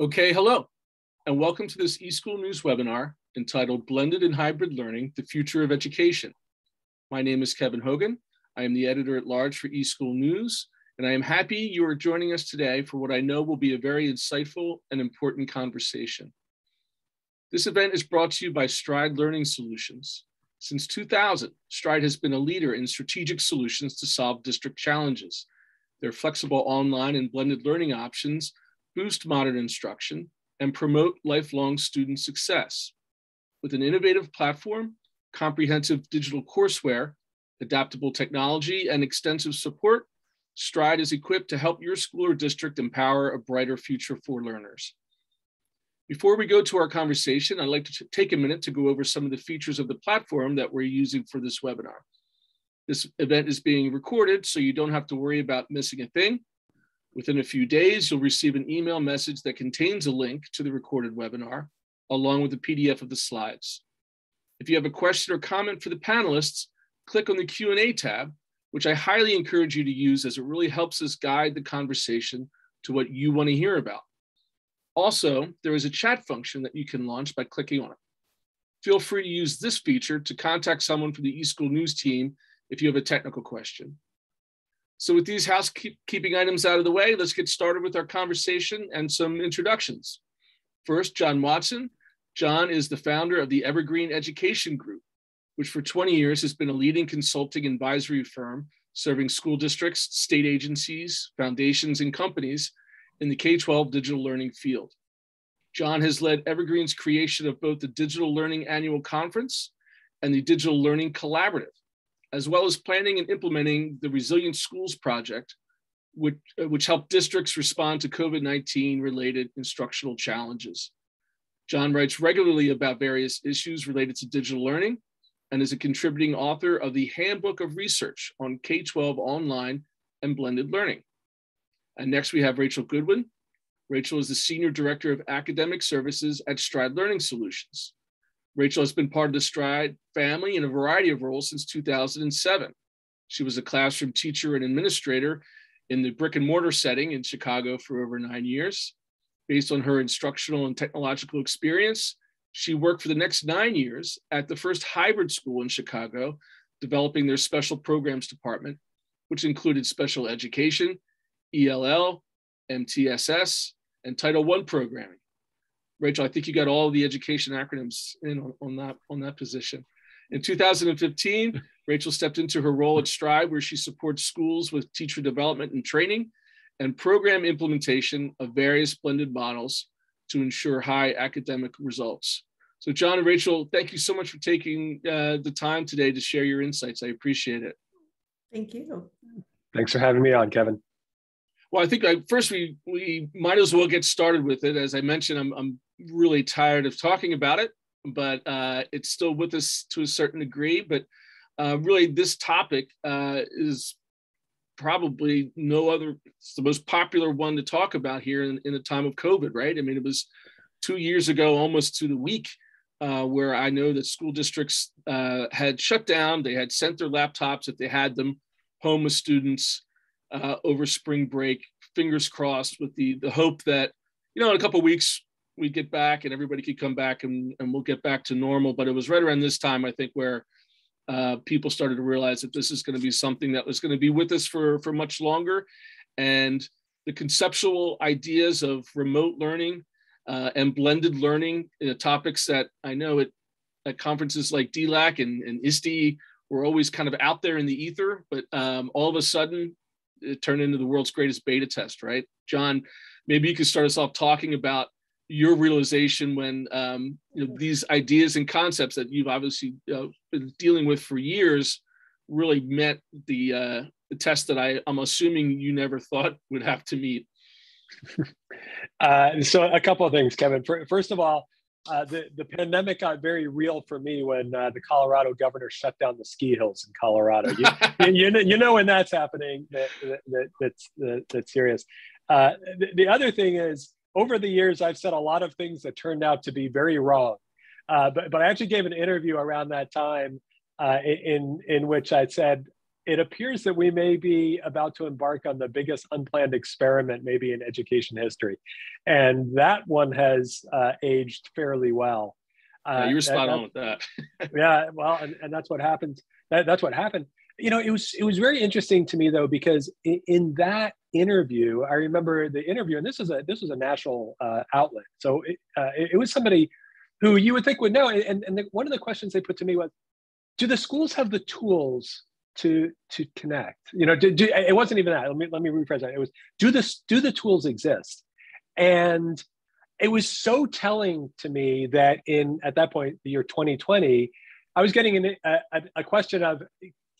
Okay, hello, and welcome to this eSchool News webinar entitled Blended and Hybrid Learning, the Future of Education. My name is Kevin Hogan. I am the editor at large for eSchool News, and I am happy you are joining us today for what I know will be a very insightful and important conversation. This event is brought to you by Stride Learning Solutions. Since 2000, Stride has been a leader in strategic solutions to solve district challenges. Their flexible online and blended learning options boost modern instruction, and promote lifelong student success. With an innovative platform, comprehensive digital courseware, adaptable technology, and extensive support, Stride is equipped to help your school or district empower a brighter future for learners. Before we go to our conversation, I'd like to take a minute to go over some of the features of the platform that we're using for this webinar. This event is being recorded, so you don't have to worry about missing a thing. Within a few days, you'll receive an email message that contains a link to the recorded webinar, along with a PDF of the slides. If you have a question or comment for the panelists, click on the Q&A tab, which I highly encourage you to use as it really helps us guide the conversation to what you want to hear about. Also, there is a chat function that you can launch by clicking on it. Feel free to use this feature to contact someone from the eSchool News team if you have a technical question. So with these housekeeping items out of the way, let's get started with our conversation and some introductions. First, John Watson. John is the founder of the Evergreen Education Group, which for 20 years has been a leading consulting advisory firm serving school districts, state agencies, foundations, and companies in the K-12 digital learning field. John has led Evergreen's creation of both the Digital Learning Annual Conference and the Digital Learning Collaborative, as well as planning and implementing the Resilient Schools Project, which, uh, which helped districts respond to COVID-19 related instructional challenges. John writes regularly about various issues related to digital learning and is a contributing author of the Handbook of Research on K-12 online and blended learning. And next we have Rachel Goodwin. Rachel is the Senior Director of Academic Services at Stride Learning Solutions. Rachel has been part of the Stride family in a variety of roles since 2007. She was a classroom teacher and administrator in the brick and mortar setting in Chicago for over nine years. Based on her instructional and technological experience, she worked for the next nine years at the first hybrid school in Chicago, developing their special programs department, which included special education, ELL, MTSS, and Title I programming. Rachel, I think you got all the education acronyms in on, on that on that position. In 2015, Rachel stepped into her role at Stride, where she supports schools with teacher development and training and program implementation of various blended models to ensure high academic results. So John and Rachel, thank you so much for taking uh, the time today to share your insights. I appreciate it. Thank you. Thanks for having me on, Kevin. Well, I think I, first we we might as well get started with it. As I mentioned, I'm I'm really tired of talking about it, but uh, it's still with us to a certain degree. But uh, really, this topic uh, is probably no other. It's the most popular one to talk about here in, in the time of COVID, right? I mean, it was two years ago, almost to the week, uh, where I know that school districts uh, had shut down. They had sent their laptops if they had them home with students uh, over spring break. Fingers crossed, with the the hope that you know in a couple weeks we get back and everybody could come back and, and we'll get back to normal. But it was right around this time, I think, where uh, people started to realize that this is going to be something that was going to be with us for for much longer, and the conceptual ideas of remote learning uh, and blended learning, uh, topics that I know at, at conferences like DLAC and, and ISTE were always kind of out there in the ether, but um, all of a sudden it turned into the world's greatest beta test, right? John, maybe you could start us off talking about your realization when um, you know, these ideas and concepts that you've obviously uh, been dealing with for years really met the, uh, the test that I, I'm assuming you never thought would have to meet. uh, so a couple of things, Kevin. First of all, uh, the, the pandemic got very real for me when uh, the Colorado governor shut down the ski hills in Colorado. You, you, know, you know when that's happening, that, that, that's, that, that's serious. Uh, the, the, other thing is, over the years, I've said a lot of things that turned out to be very wrong. Uh, but, but I actually gave an interview around that time uh, in, in which I said, it appears that we may be about to embark on the biggest unplanned experiment maybe in education history. And that one has uh, aged fairly well. Uh, you were spot on with that. yeah, well, and, and that's what happened. That, that's what happened. You know, it was it was very interesting to me though because in, in that interview, I remember the interview, and this is a this was a national uh, outlet, so it, uh, it, it was somebody who you would think would know. And, and the, one of the questions they put to me was, "Do the schools have the tools to to connect? You know do, do, it wasn't even that. Let me let me rephrase that. It was do this do the tools exist? And it was so telling to me that in at that point the year 2020 i was getting an, a, a question of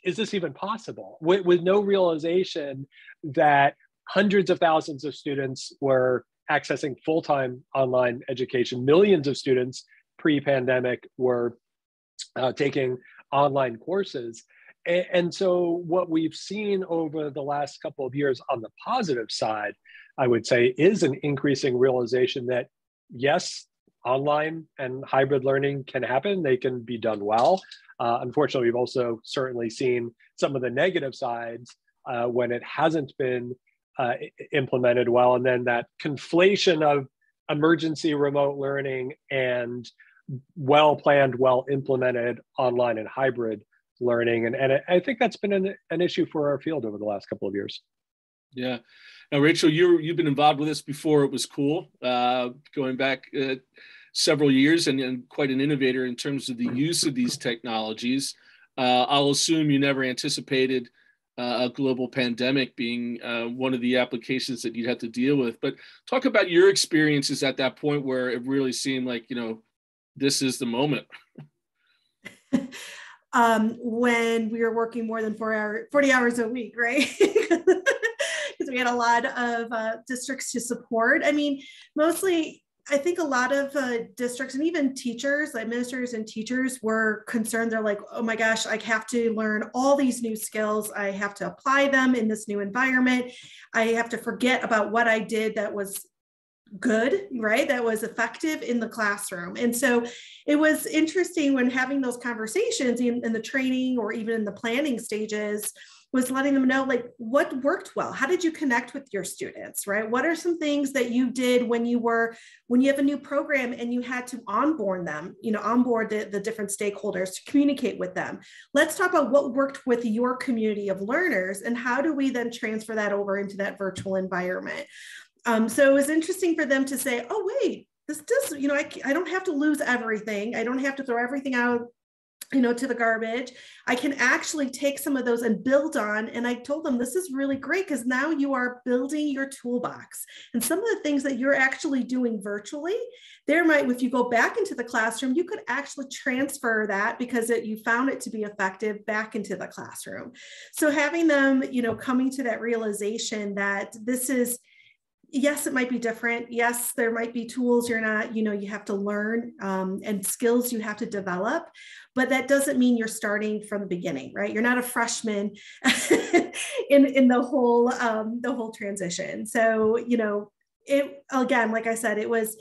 is this even possible with, with no realization that hundreds of thousands of students were accessing full-time online education millions of students pre-pandemic were uh, taking online courses and, so, what we've seen over the last couple of years on the positive side, I would say, is an increasing realization that yes, online and hybrid learning can happen. They can be done well. Uh, unfortunately, we've also certainly seen some of the negative sides uh, when it hasn't been uh, implemented well. And then that conflation of emergency remote learning and well planned, well implemented online and hybrid learning. And, and I think that's been an, an issue for our field over the last couple of years. Yeah. Now, Rachel, you you've been involved with this before it was cool, uh, going back uh, several years, and, and, quite an innovator in terms of the use of these technologies. Uh, I'll assume you never anticipated uh, a global pandemic being uh, one of the applications that you'd have to deal with. But talk about your experiences at that point where it really seemed like you know this is the moment. um, when we were working more than four hour, 40 hours a week, right? Because we had a lot of uh, districts to support. I mean, mostly, I think a lot of uh, districts and even teachers, administrators and teachers were concerned. They're like, oh my gosh, I have to learn all these new skills. I have to apply them in this new environment. I have to forget about what I did that was good, right? That was effective in the classroom. And so it was interesting when having those conversations in, in, the training or even in the planning stages was letting them know like what worked well how did you connect with your students right what are some things that you did when you were when you have a new program and you had to onboard them you know onboard the, the different stakeholders to communicate with them let's talk about what worked with your community of learners and how do we then transfer that over into that virtual environment um, so it was interesting for them to say, oh, wait, this does, you know, I, I don't have to lose everything. I don't have to throw everything out you know to the garbage. I can actually take some of those and build on. And i told them this is really great because now you are building your toolbox. And some of the things that you're actually doing virtually there might if you go back into the classroom you could actually transfer that because it, you found it to be effective back into the classroom. So having them you know coming to that realization that this is yes it might be different. Yes there might be tools you're not you know you have to learn um, and skills you have to develop but that doesn't mean you're starting from the beginning right? You're not a freshman in in the whole um, the whole transition. So you know it again like i said it was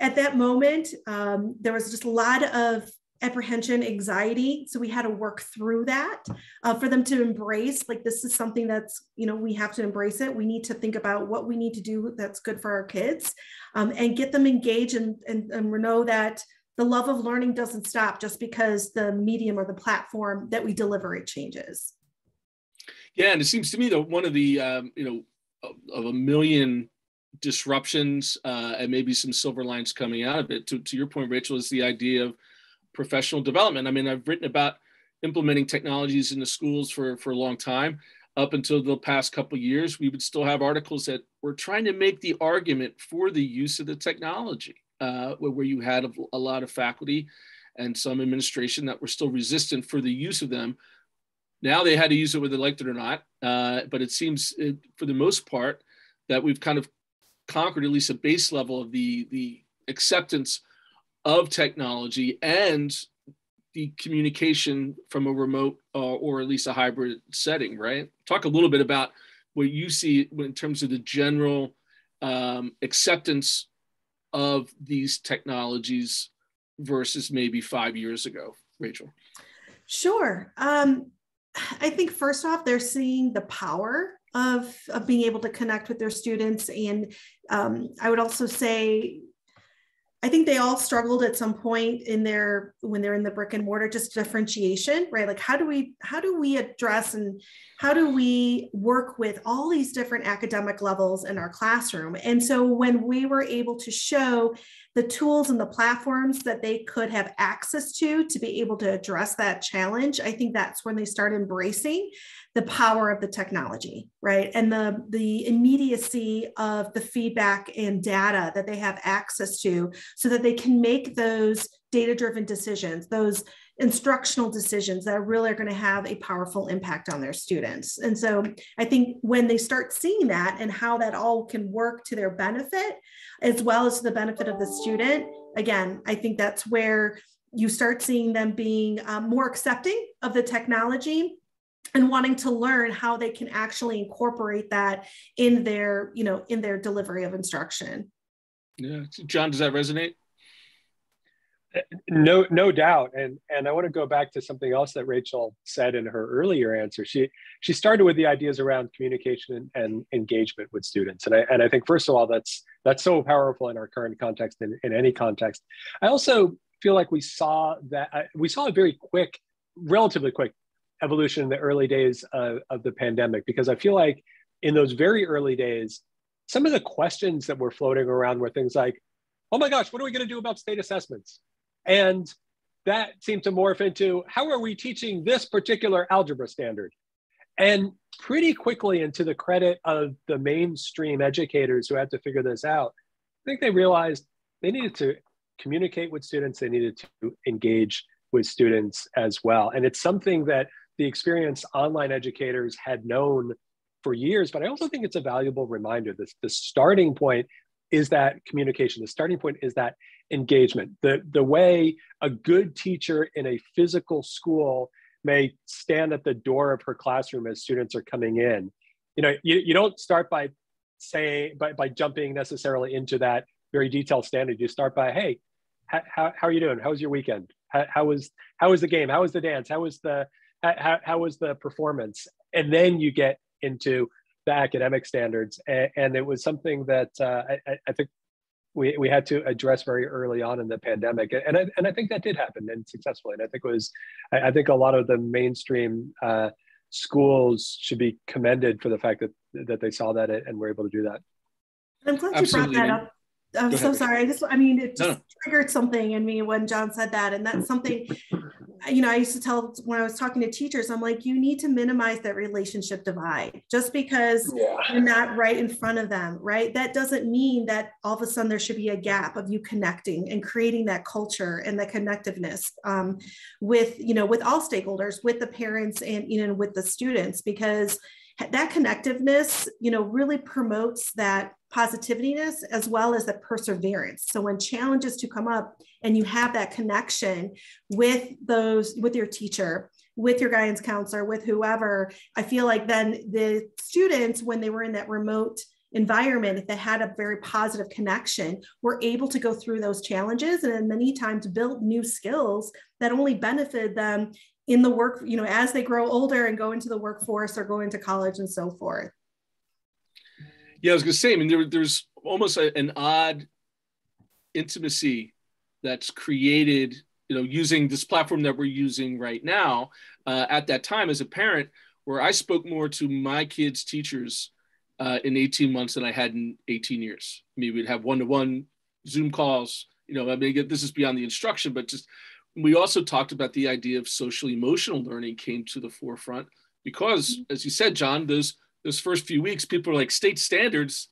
at that moment um, there was just a lot of apprehension, anxiety. So we had to work through that uh, for them to embrace like this is something that's, you know, we have to embrace it. We need to think about what we need to do that's good for our kids um, and get them engaged and, and, and know that the love of learning doesn't stop just because the medium or the platform that we deliver it changes. Yeah, and it seems to me that one of the um, you know of, a million disruptions uh, and maybe some silver lines coming out of it. To, to your point, Rachel, is the idea of professional development. I mean, I've written about implementing technologies in the schools for, for a long time. Up until the past couple years, we would still have articles that were trying to make the argument for the use of the technology, uh, where, you had a, a lot of faculty and some administration that were still resistant for the use of them. Now they had to use it whether they liked it or not. Uh, but it seems, it, for the most part, that we've kind of conquered at least a base level of the the acceptance of technology and the communication from a remote uh, or at least a hybrid setting, right? Talk a little bit about what you see in terms of the general um, acceptance of these technologies versus maybe five years ago, Rachel. Sure. Um, I think first off, they're seeing the power of, of being able to connect with their students. And um, I would also say I think they all struggled at some point in their when they're in the brick and mortar just differentiation, right? Like how do we how do we address and how do we work with all these different academic levels in our classroom? And so when we were able to show the tools and the platforms that they could have access to to be able to address that challenge, I think that's when they start embracing the power of the technology, right? And the, the immediacy of the feedback and data that they have access to so that they can make those data driven decisions, those instructional decisions that are really are going to have a powerful impact on their students. And so I think when they start seeing that and how that all can work to their benefit, as well as the benefit of the student, again, I think that's where you start seeing them being um, more accepting of the technology and wanting to learn how they can actually incorporate that in their you know in their delivery of instruction. Yeah. John does that resonate no no doubt. And and i want to go back to something else that rachel said in her earlier answer. She she started with the ideas around communication and, and engagement with students. And i and i think first of all that's that's so powerful in our current context in, in any context. I also feel like we saw that uh, we saw a very quick relatively quick evolution in the early days of, of the pandemic because i feel like in those very early days some of the questions that were floating around were things like oh my gosh what are we going to do about state assessments and that seemed to morph into how are we teaching this particular algebra standard? And pretty quickly, and to the credit of the mainstream educators who had to figure this out, I think they realized they needed to communicate with students, they needed to engage with students as well. And it's something that the experienced online educators had known for years, but I also think it's a valuable reminder. This the starting point is that communication. The starting point is that engagement. The, the way a good teacher in a physical school may stand at the door of her classroom as students are coming in. You know, you, you don't start by saying, by, by jumping necessarily into that very detailed standard. You start by, hey, how, how, are you doing? How was your weekend? How, how was how was the game? How was the dance? How was the how, how was the performance? And then you get into the academic standards. And, and it was something that uh, I, I, think we, we had to address very early on in the pandemic. And I, and I think that did happen and successfully. And I think it was, I, I think a lot of the mainstream uh, schools should be commended for the fact that, that they saw that and were able to do that. I'm glad Absolutely. you brought that up I'm so sorry. I just, I mean, it just no. triggered something in me when John said that. And that's something, you know, I used to tell when I was talking to teachers, I'm like, you need to minimize that relationship divide just because yeah. you're not right in front of them, right? That doesn't mean that all of a sudden there should be a gap of you connecting and creating that culture and the connectiveness um, with, you know, with all stakeholders, with the parents and, you know, with the students, because that connectiveness, you know, really promotes that positivityness as well as the perseverance. So when challenges to come up and you have that connection with those, with your teacher, with your guidance counselor, with whoever, I feel like then the students, when they were in that remote environment, if they had a very positive connection, were able to go through those challenges and many times build new skills that only benefited them in the work, you know, as they grow older and go into the workforce or go into college and so forth. Yeah, I was going to say, I mean, there, there's almost a, an odd intimacy that's created, you know, using this platform that we're using right now. Uh, at that time, as a parent, where I spoke more to my kids' teachers uh, in 18 months than I had in 18 years. I mean, we'd have one-to-one Zoom calls. You know, I mean, this is beyond the instruction, but just we also talked about the idea of social emotional learning came to the forefront because, mm-hmm. as you said, John, those those first few weeks, people are like state standards.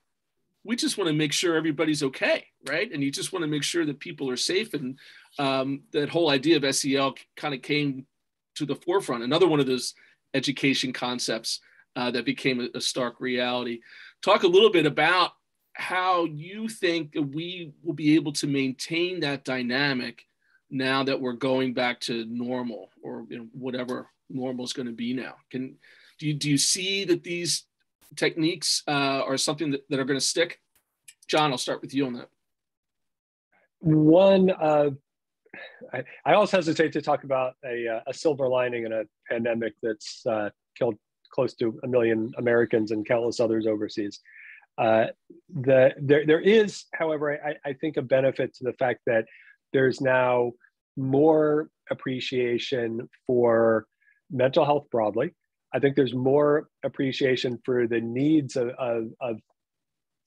We just want to make sure everybody's okay, right? And you just want to make sure that people are safe. And um, that whole idea of SEL kind of came to the forefront. Another one of those education concepts uh, that became a, a stark reality. Talk a little bit about how you think we will be able to maintain that dynamic now that we're going back to normal or you know, whatever normal is going to be now can do you, do you see that these techniques uh, are something that, that are going to stick john i'll start with you on that one uh, I, I always hesitate to talk about a, uh, a silver lining in a pandemic that's uh, killed close to a million Americans and countless others overseas. Uh, the, there, there is, however, I, I think a benefit to the fact that there's now more appreciation for mental health broadly. I think there's more appreciation for the needs of, of, of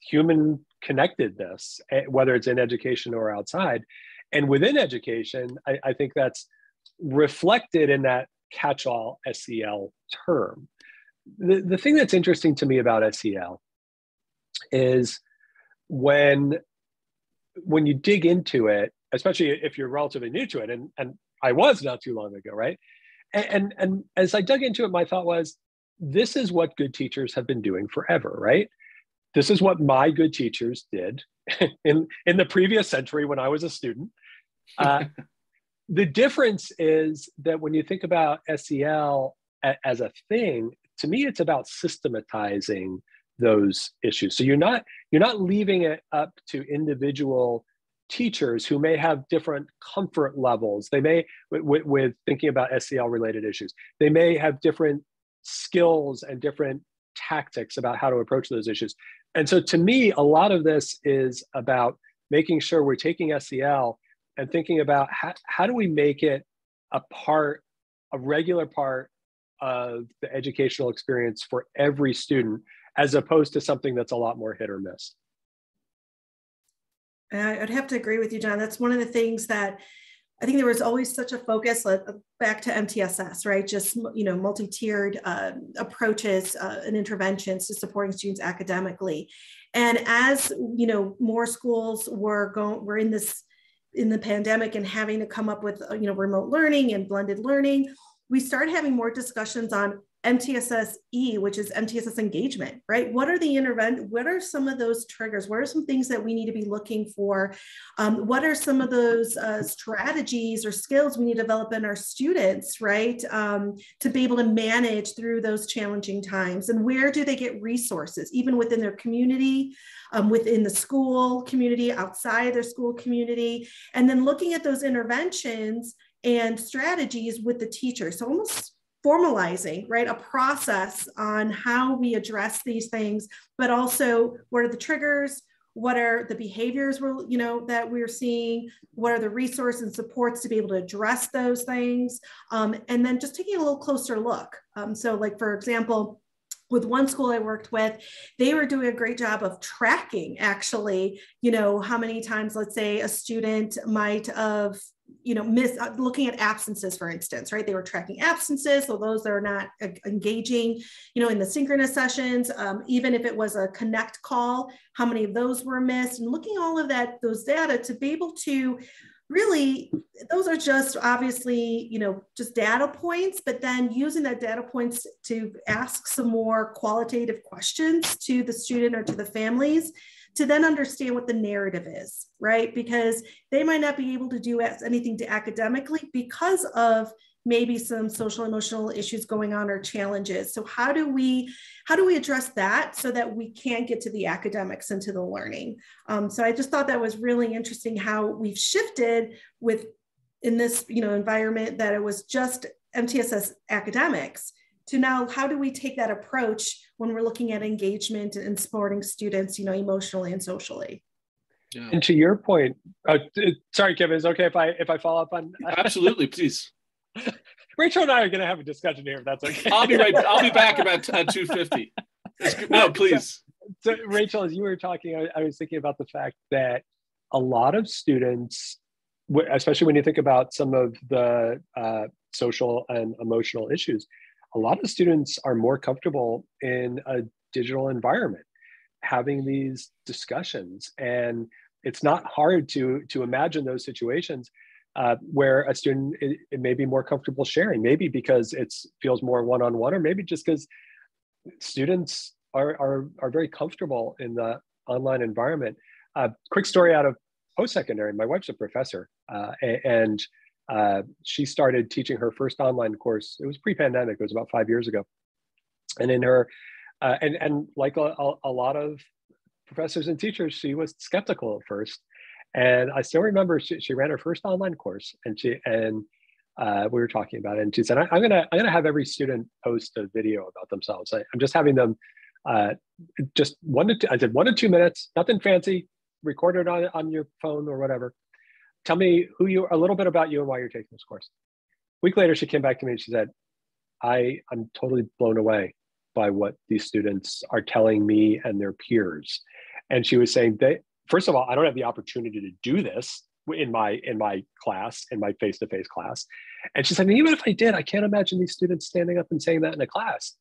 human connectedness, eh, whether it's in education or outside. And within education, I, I think that's reflected in that catch all SEL term. The, the thing that's interesting to me about SEL is when when you dig into it, especially if you're relatively new to it, and, and I was not too long ago, right? And, and, and as I dug into it, my thought was, this is what good teachers have been doing forever, right? This is what my good teachers did in, in the previous century when I was a student. Uh, the difference is that when you think about SEL as a thing, to me, it's about systematizing those issues. So you're not you're not leaving it up to individual teachers who may have different comfort levels. They may with, with thinking about SEL related issues. They may have different skills and different tactics about how to approach those issues. And so to me, a lot of this is about making sure we're taking SEL and thinking about how, how do we make it a part, a regular part of the educational experience for every student as opposed to something that's a lot more hit or miss. I'd have to agree with you, John. That's one of the things that I think there was always such a focus uh, back to MTSS, right? Just you know, multi-tiered uh, approaches uh, and interventions to supporting students academically. And as you know, more schools were going, were in this in the pandemic and having to come up with uh, you know remote learning and blended learning, we started having more discussions on MTSS-E, which is MTSS engagement, right? What are the intervent? What are some of those triggers? What are some things that we need to be looking for? Um, what are some of those uh, strategies or skills we need to develop in our students, right? Um, to be able to manage through those challenging times. And where do they get resources, even within their community, um, within the school community, outside their school community, and then looking at those interventions and strategies with the teacher. So almost formalizing, right, a process on how we address these things, but also what are the triggers, what are the behaviors we're, you know, that we're seeing, what are the resources and supports to be able to address those things, um, and then just taking a little closer look. Um, so like, for example, with one school I worked with, they were doing a great job of tracking actually, you know, how many times, let's say, a student might have you know miss uh, looking at absences for instance right? They were tracking absences so those that are not uh, engaging you know in the synchronous sessions um, even if it was a connect call how many of those were missed? And looking all of that those data to be able to really those are just obviously you know just data points but then using that data points to ask some more qualitative questions to the student or to the families to then understand what the narrative is, right? Because they might not be able to do anything to academically because of maybe some social emotional issues going on or challenges so how do we how do we address that so that we can get to the academics and to the learning um, so i just thought that was really interesting how we've shifted with in this you know environment that it was just mtss academics to now how do we take that approach when we're looking at engagement and supporting students you know emotionally and socially? Yeah. and to your point uh, sorry kevin is okay if i if i follow up on? Absolutely please. Rachel and i are going to have a discussion here if that's okay. I'll be right i'll be back about uh, 250 no please. So, so, rachel as you were talking I, I was thinking about the fact that a lot of students especially when you think about some of the uh, social and emotional issues a lot of students are more comfortable in a digital environment having these discussions. And it's not hard to to imagine those situations uh, where a student it, it, may be more comfortable sharing maybe because it feels more one-on-one or maybe just because students are, are are very comfortable in the online environment. Uh, quick story out of post-secondary. My wife's a professor uh, and uh, she started teaching her first online course. It was pre-pandemic. It was about five years ago, and in her, uh, and and like a, a, lot of professors and teachers, she was skeptical at first. And I still remember she, she ran her first online course, and she and uh, we were talking about it, and she said, I, am gonna I'm gonna have every student post a video about themselves. I, am just having them uh, just one to two, I said one to two minutes, nothing fancy, record it on on your phone or whatever. Tell me who you are a little bit about you and why you're taking this course. A week later, she came back to me and she said, I I'm totally blown away by what these students are telling me and their peers. And she was saying they first of all, I don't have the opportunity to do this in my in my class in my face-to-face class and she said even if i did i can't imagine these students standing up and saying that in a class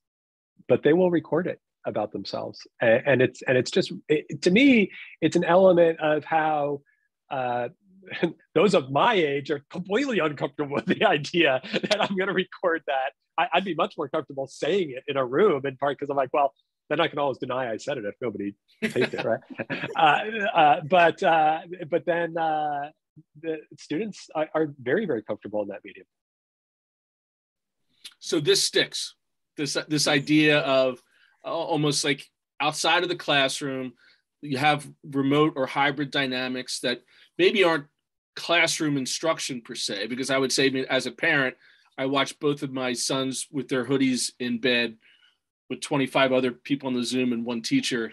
but they will record it about themselves and, and it's and it's just it, to me it's an element of how uh, those of my age are completely uncomfortable with the idea that i'm going to record that I, would be much more comfortable saying it in a room in part because i'm like well then I can always deny I said it if nobody taped it, right? uh, uh, but uh, but then uh, the students are, are, very very comfortable in that medium. So this sticks. This this idea of almost like outside of the classroom, you have remote or hybrid dynamics that maybe aren't classroom instruction per se. Because I would say, as a parent, I watch both of my sons with their hoodies in bed with 25 other people on the Zoom and one teacher.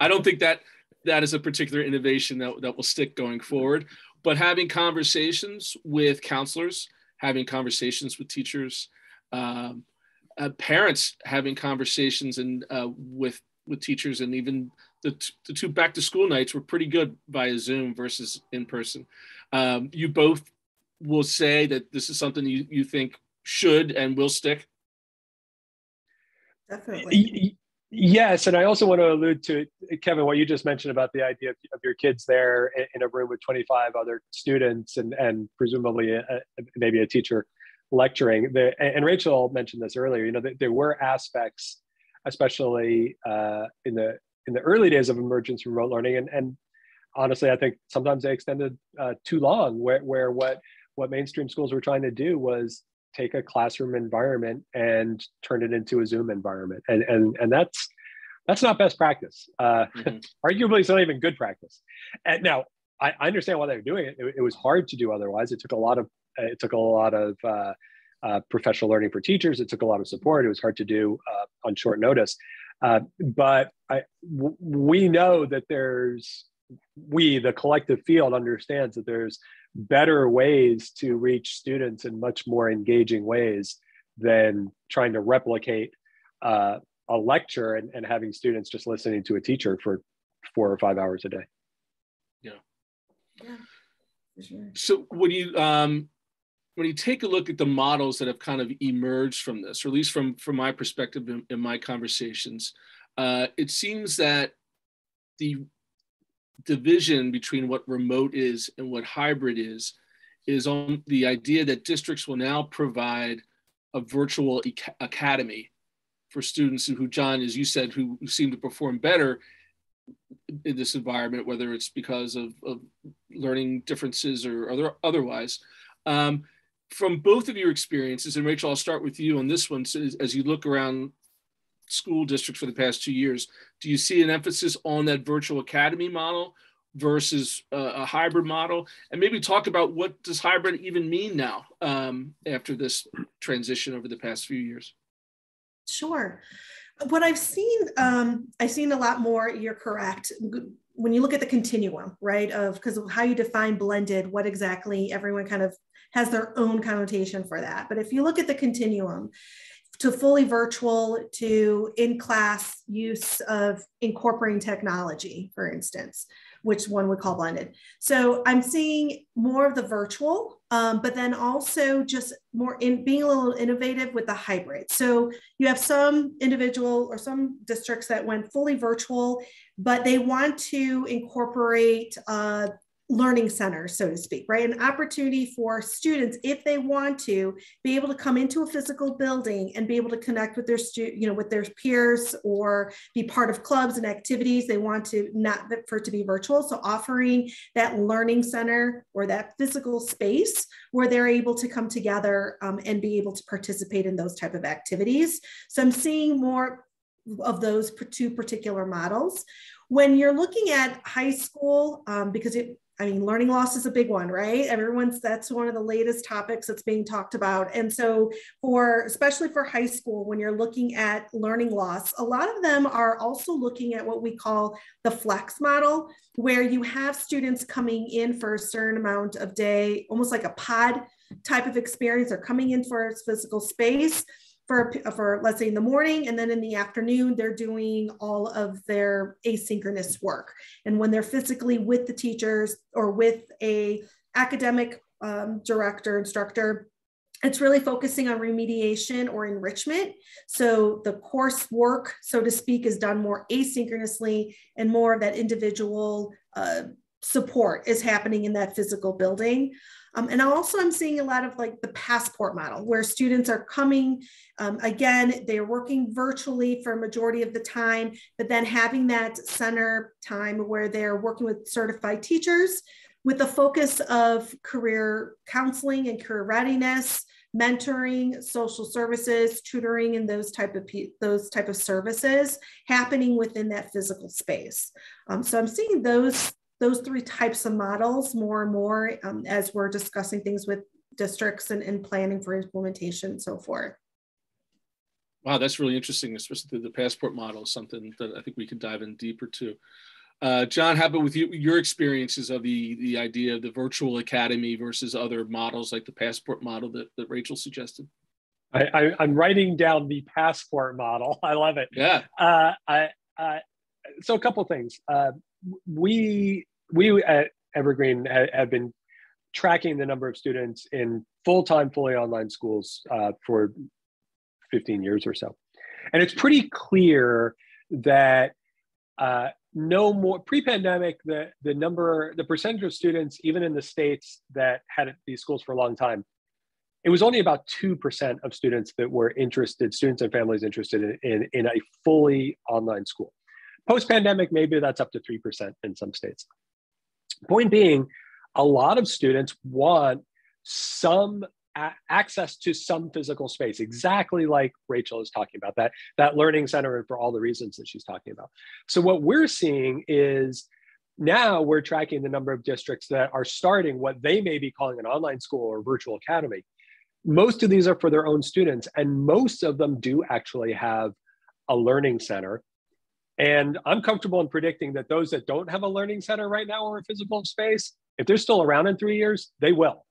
I don't think that that is a particular innovation that, that will stick going forward. But having conversations with counselors, having conversations with teachers, um, uh, parents having conversations and uh, with with teachers, and even the, t- the two back to school nights were pretty good via Zoom versus in person. Um, you both will say that this is something you, you think should and will stick. Definitely. Yes, and I also want to allude to Kevin what you just mentioned about the idea of, of your kids there in a room with 25 other students and and presumably a, maybe a teacher lecturing. The, and Rachel mentioned this earlier. You know, there were aspects, especially uh, in the in the early days of emergence remote learning, and and honestly, I think sometimes they extended uh, too long, where where what what mainstream schools were trying to do was take a classroom environment and turn it into a Zoom environment, and and and that's that's not best practice. Uh, mm-hmm. arguably, it's not even good practice. And now, I, I understand why they're doing it. it. it. was hard to do otherwise. It took a lot of it took a lot of uh, uh, professional learning for teachers. It took a lot of support. It was hard to do uh, on short notice. Uh, but I, w- we know that there's we the collective field understands that there's better ways to reach students in much more engaging ways than trying to replicate uh, a lecture and, and having students just listening to a teacher for four or five hours a day. Yeah. Yeah. Sure. So when you um, when you take a look at the models that have kind of emerged from this, or at least from from my perspective in, in my conversations, uh, it seems that the division between what remote is and what hybrid is is on the idea that districts will now provide a virtual academy for students who, John, as you said, who, who, seem to perform better in this environment, whether it's because of, of learning differences or other, otherwise. Um, from both of your experiences, and Rachel, I'll start with you on this one. So as, as you look around school districts for the past two years. Do you see an emphasis on that virtual academy model versus uh, a hybrid model? And maybe talk about what does hybrid even mean now um, after this transition over the past few years? Sure. What I've seen, um, I've seen a lot more, you're correct. When you look at the continuum, right, of because of how you define blended, what exactly everyone kind of has their own connotation for that. But if you look at the continuum, to fully virtual to in class use of incorporating technology, for instance, which one would call blended. So I'm seeing more of the virtual, um, but then also just more in being a little innovative with the hybrid. So you have some individual or some districts that went fully virtual, but they want to incorporate uh, learning center, so to speak, right? An opportunity for students, if they want to, be able to come into a physical building and be able to connect with their stu- you know, with their peers or be part of clubs and activities. They want to not for it to be virtual. So offering that learning center or that physical space where they're able to come together um, and be able to participate in those type of activities. So I'm seeing more of those two particular models. When you're looking at high school, um, because it, I mean, learning loss is a big one, right? Everyone's that's one of the latest topics that's being talked about. And so, for especially for high school, when you're looking at learning loss, a lot of them are also looking at what we call the flex model, where you have students coming in for a certain amount of day, almost like a pod type of experience. They're coming in for a physical space for, for let's say in the morning and then in the afternoon they're doing all of their asynchronous work. And when they're physically with the teachers or with a academic um, director instructor it's really focusing on remediation or enrichment. So the course work so to speak is done more asynchronously and more of that individual uh, support is happening in that physical building um, and also I'm seeing a lot of like the passport model where students are coming, um, again, they're working virtually for a majority of the time, but then having that center time where they're working with certified teachers with the focus of career counseling and career readiness, mentoring, social services, tutoring, and those type of those type of services happening within that physical space. Um, so I'm seeing those those three types of models more and more um, as we're discussing things with districts and, and planning for implementation and so forth. Wow, that's really interesting, especially the passport model, something that I think we can dive in deeper to. Uh, John, how about with you, your experiences of the, the idea of the virtual academy versus other models like the passport model that, that Rachel suggested? I, am writing down the passport model. I love it. Yeah. Uh, I, uh, so a couple things. Uh, we we at Evergreen have been tracking the number of students in full-time, fully online schools uh, for 15 years or so, and it's pretty clear that uh, no more pre-pandemic the the number the percentage of students even in the states that had these schools for a long time it was only about 2% of students that were interested students and families interested in, in, in a fully online school Post pandemic, maybe that's up to 3% in some states. Point being, a lot of students want some a- access to some physical space, exactly like Rachel is talking about that, that learning center and for all the reasons that she's talking about. So, what we're seeing is now we're tracking the number of districts that are starting what they may be calling an online school or virtual academy. Most of these are for their own students, and most of them do actually have a learning center and I'm comfortable in predicting that those that don't have a learning center right now or a physical space, if they're still around in three years, they will.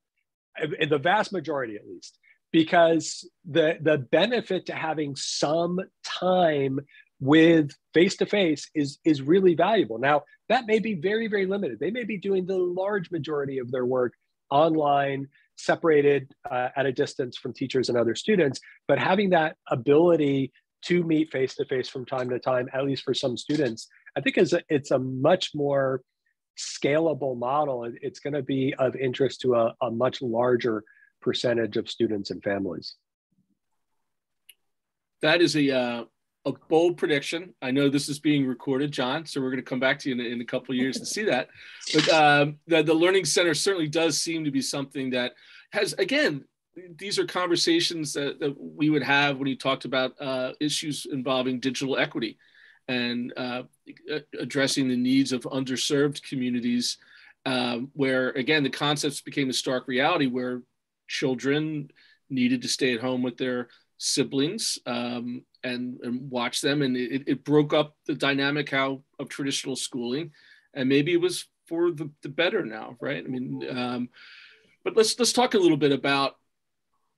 The vast majority, at least, because the the benefit to having some time with face to face is is really valuable. Now that may be very very limited. They may be doing the large majority of their work online, separated uh, at a distance from teachers and other students, but having that ability to meet face to face from time to time, at least for some students, I think is it's a much more scalable model. It's going to be of interest to a, a much larger percentage of students and families. That is a uh, a bold prediction. I know this is being recorded, John, so we're going to come back to you in, in a couple years to see that. But um, the, the Learning Center certainly does seem to be something that has, again, these are conversations that, that, we would have when you talked about uh, issues involving digital equity and uh, addressing the needs of underserved communities, um, where again the concepts became a stark reality, where children needed to stay at home with their siblings um, and, and, watch them, and it, it, broke up the dynamic how of traditional schooling, and maybe it was for the, the better now, right? I mean. Um, but let's let's talk a little bit about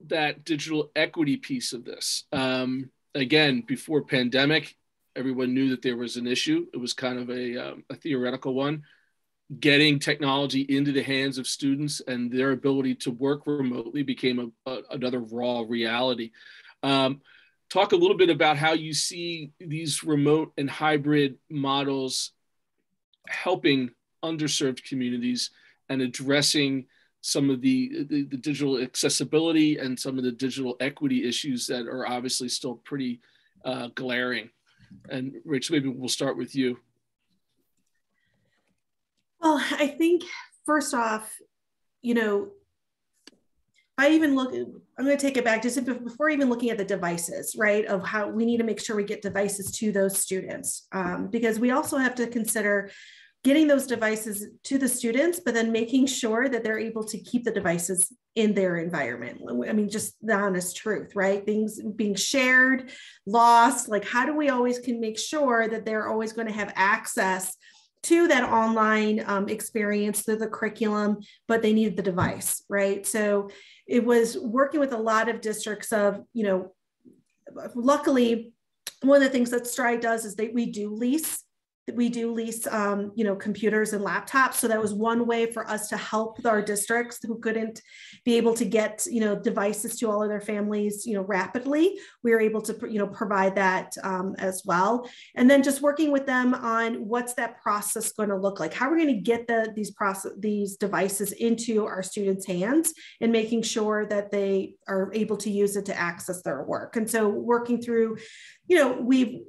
that digital equity piece of this. Um, again, before pandemic, everyone knew that there was an issue. It was kind of a, um, a theoretical one. Getting technology into the hands of students and their ability to work remotely became a, a, another raw reality. Um, talk a little bit about how you see these remote and hybrid models helping underserved communities and addressing some of the, the, the digital accessibility and some of the digital equity issues that are obviously still pretty uh, glaring. And Rich, maybe we'll start with you. Well, I think first off, you know, I even look, I'm going to take it back just before even looking at the devices, right? Of how we need to make sure we get devices to those students. Um, because we also have to consider getting those devices to the students, but then making sure that they're able to keep the devices in their environment. I mean, just the honest truth, right? Things being shared, lost. Like, how do we always can make sure that they're always going to have access to that online um, experience through the curriculum, but they needed the device, right? So it was working with a lot of districts of, you know, luckily, one of the things that Stride does is that we do lease we do lease um, you know computers and laptops. So that was one way for us to help our districts who couldn't be able to get you know devices to all of their families you know rapidly. We were able to you know provide that um, as well. And then just working with them on what's that process going to look like? How are we going to get the these process these devices into our students hands and making sure that they are able to use it to access their work? And so working through you know we've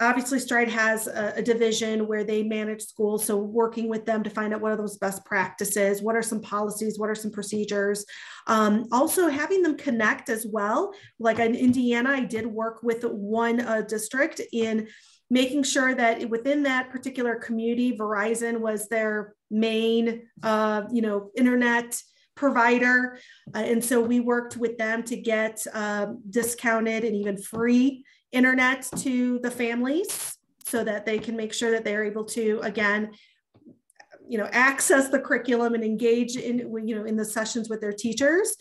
obviously stride has a, a, division where they manage schools so working with them to find out what are those best practices what are some policies what are some procedures. Um, also having them connect as well like in indiana i did work with one uh, district in making sure that within that particular community verizon was their main uh, you know internet provider. Uh, and so we worked with them to get um, discounted and even free internet to the families so that they can make sure that they're able to again you know access the curriculum and engage in you know in the sessions with their teachers.